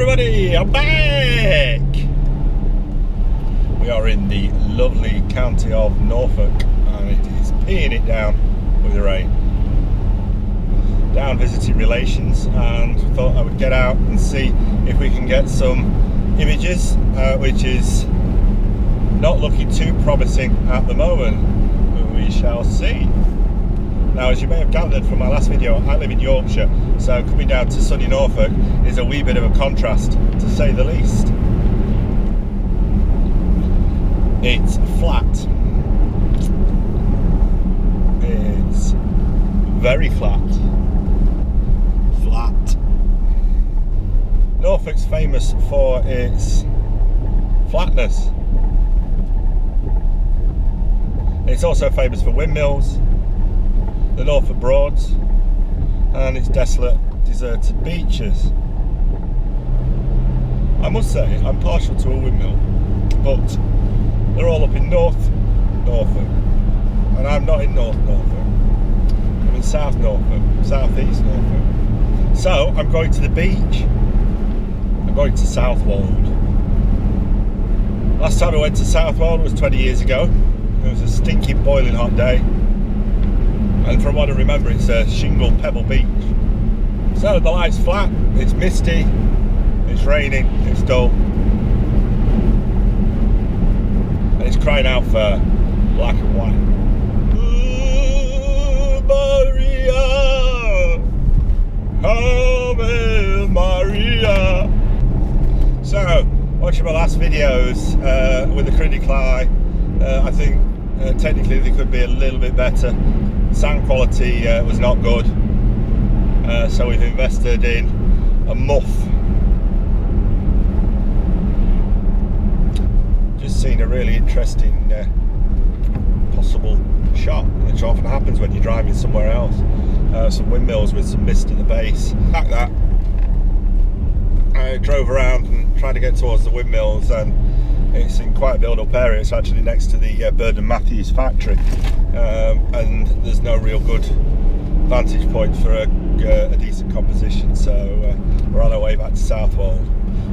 everybody, I'm back! We are in the lovely county of Norfolk and it is peeing it down with the rain. Down visiting relations and thought I would get out and see if we can get some images, uh, which is not looking too promising at the moment, but we shall see. Now, as you may have gathered from my last video, I live in Yorkshire, so coming down to sunny Norfolk is a wee bit of a contrast, to say the least. It's flat. It's very flat. Flat. Norfolk's famous for its flatness. It's also famous for windmills, the Norfolk Broads and its desolate, deserted beaches. I must say, I'm partial to a windmill, but they're all up in North Norfolk, and I'm not in North Norfolk. I'm in South Norfolk, South East Norfolk. So I'm going to the beach. I'm going to Southwold. Last time I went to Southwold was 20 years ago. It was a stinking, boiling hot day and from what I remember it's a shingle pebble beach. So the light's flat. It's misty. It's raining. It's dull. And it's crying out for black and white. Maria. Ave Maria. So watching my last videos uh, with the critical eye uh, I think uh, technically they could be a little bit better sound quality uh, was not good. Uh, so we've invested in a muff. Just seen a really interesting uh, possible shot which often happens when you're driving somewhere else. Uh, some windmills with some mist at the base. Like that. I drove around and tried to get towards the windmills and it's in quite a build-up area. It's actually next to the uh, Bernard Matthews factory, um, and there's no real good vantage point for a, uh, a decent composition. So uh, we're on our way back to Southwold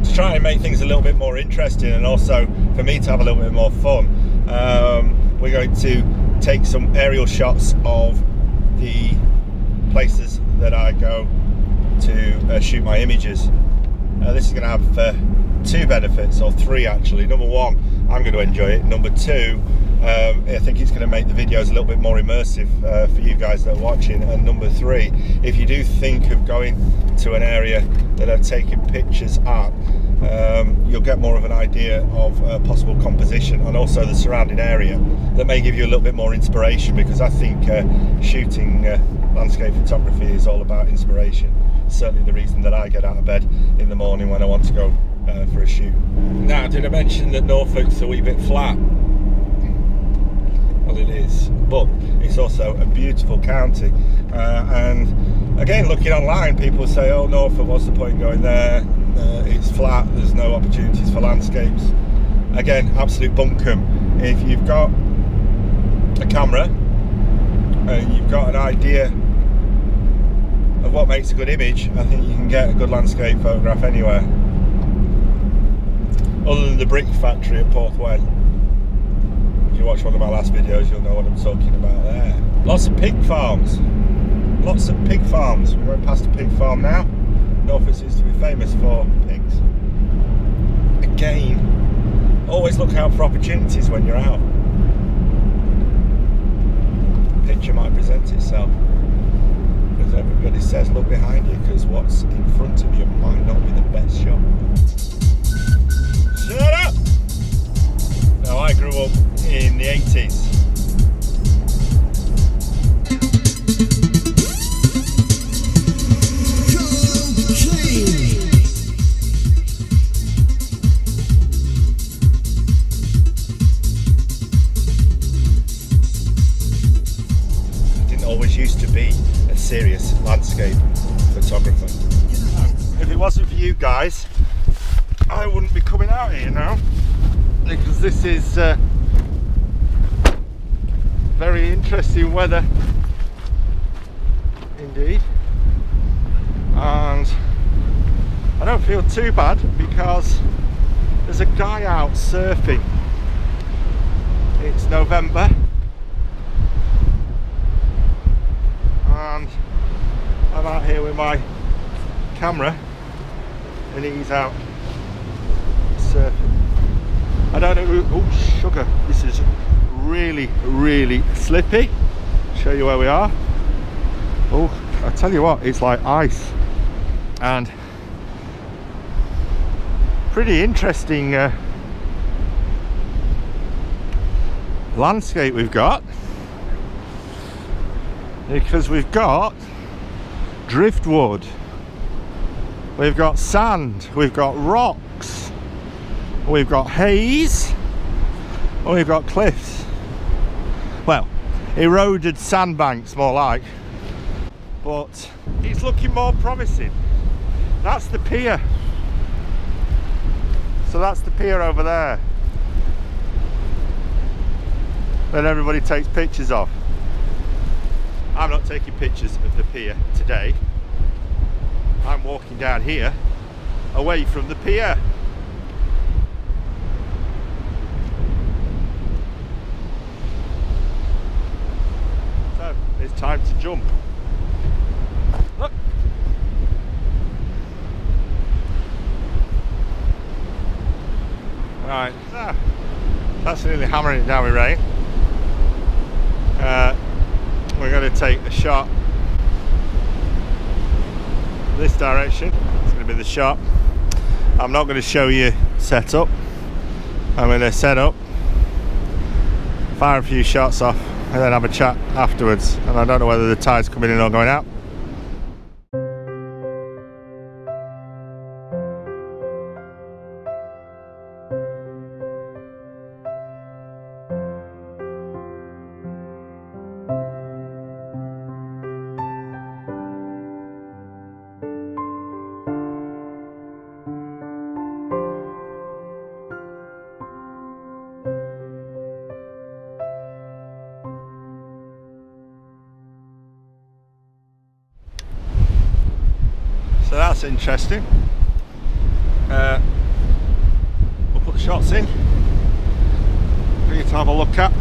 to try and make things a little bit more interesting, and also for me to have a little bit more fun. Um, we're going to take some aerial shots of the places that I go to uh, shoot my images. Uh, this is going to have uh, two benefits, or three actually. Number one, I'm going to enjoy it. Number two, um, I think it's going to make the videos a little bit more immersive uh, for you guys that are watching. And number three, if you do think of going to an area that I've taken pictures at, um, you'll get more of an idea of uh, possible composition and also the surrounding area that may give you a little bit more inspiration because I think uh, shooting uh, landscape photography is all about inspiration. Certainly the reason that I get out of bed in the morning when I want to go uh, for a shoot. Now, did I mention that Norfolk's a wee bit flat? Well, it is, but it's also a beautiful county. Uh, and again, looking online, people say, "Oh, Norfolk, what's the point going there? Uh, it's flat. There's no opportunities for landscapes." Again, absolute bunkum. If you've got a camera and you've got an idea of what makes a good image, I think you can get a good landscape photograph anywhere other than the brick factory at Porthwell. If you watch one of my last videos, you'll know what I'm talking about there. Lots of pig farms. Lots of pig farms. We're going past a pig farm now. Norfolk seems to be famous for pigs. Again, always look out for opportunities when you're out. Picture might present itself. As everybody says, look behind you because what's in front of you might not be the best shot. Shut up! Now I grew up in the 80s. Didn't always used to be a serious landscape photographer. If it wasn't for you guys, I wouldn't be coming out here now. Because this is uh, very interesting weather. Indeed. And I don't feel too bad because there's a guy out surfing. It's November. And I'm out here with my camera and he's out surfing. I don't know oh sugar, this is really, really slippy. Show you where we are. Oh, I tell you what, it's like ice and pretty interesting uh, landscape we've got because we've got driftwood we've got sand we've got rocks we've got haze and we've got cliffs well eroded sandbanks more like but it's looking more promising that's the pier so that's the pier over there that everybody takes pictures of. I'm not taking pictures of the pier today. I'm walking down here away from the pier. So it's time to jump. Look. Right, so that's nearly hammering it down with rain. Uh, we're going to take a shot this direction. It's going to be the shot. I'm not going to show you setup. I'm going to set up, fire a few shots off, and then have a chat afterwards. And I don't know whether the tide's coming in or going out. That's interesting. Uh, we'll put the shots in for you to have a look at.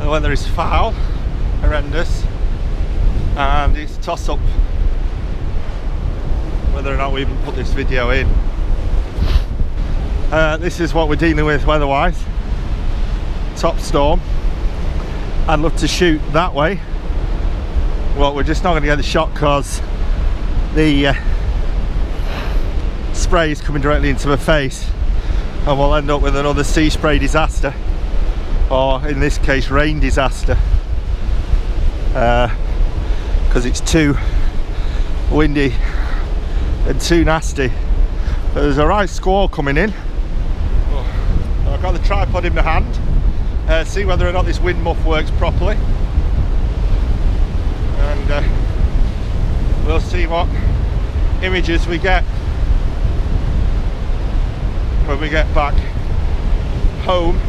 The weather is foul, horrendous, and it's toss up whether or not we even put this video in. Uh, this is what we're dealing with weather-wise. Top storm. I'd love to shoot that way. Well, we're just not going to get the shot because the uh, spray is coming directly into my face and we'll end up with another sea spray disaster or in this case rain disaster. Because uh, it's too windy and too nasty. But there's a right squall coming in. Oh, I've got the tripod in my hand. Uh, see whether or not this wind muff works properly and uh, we'll see what images we get when we get back home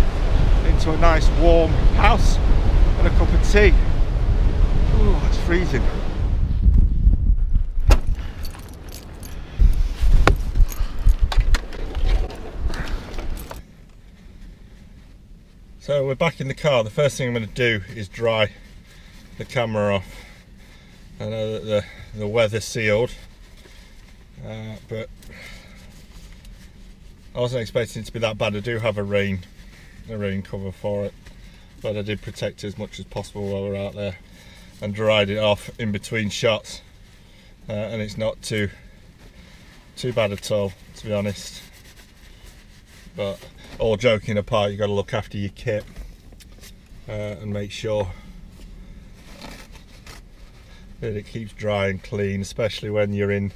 into a nice warm house and a cup of tea. Oh, it's freezing. So we're back in the car. The first thing I'm going to do is dry the camera off. I know that the, the weather's sealed, uh, but I wasn't expecting it to be that bad. I do have a rain, a rain cover for it, but I did protect it as much as possible while we're out there and dried it off in between shots, uh, and it's not too too bad at all, to be honest. But all joking apart, you've got to look after your kit uh, and make sure that it keeps dry and clean, especially when you're in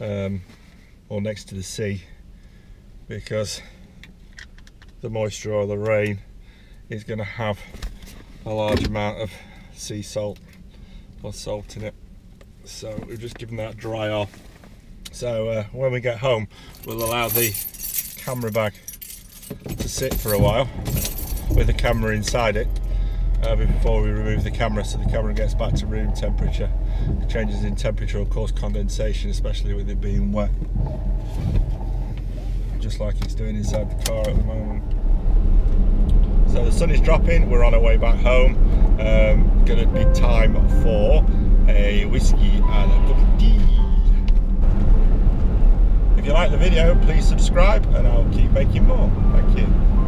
um, or next to the sea, because the moisture or the rain is going to have a large amount of sea salt or salt in it. So we've just given that dry off. So uh, when we get home, we'll allow the camera bag to sit for a while with the camera inside it uh, before we remove the camera so the camera gets back to room temperature. Changes in temperature will cause condensation, especially with it being wet. Just like it's doing inside the car at the moment. So the sun is dropping, we're on our way back home. Um, gonna be time for a whiskey and a cup of tea. If you like the video, please subscribe and I'll keep making more. Thank you.